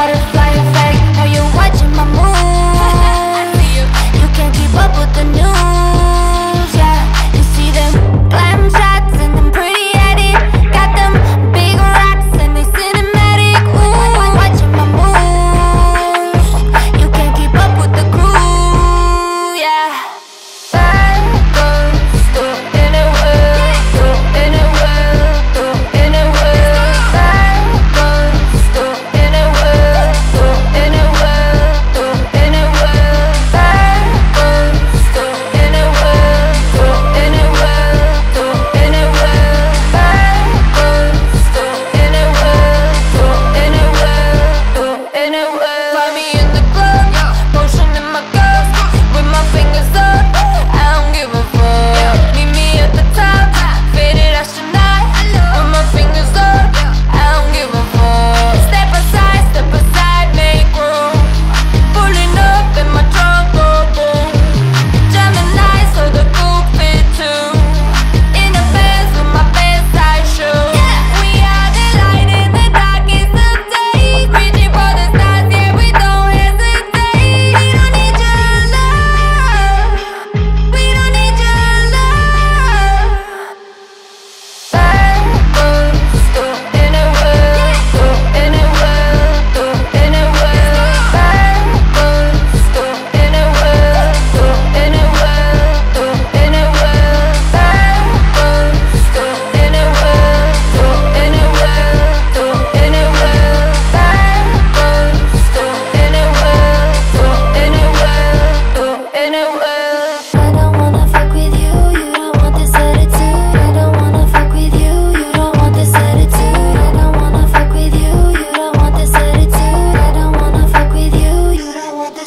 butterfly effect.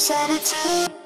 said it to.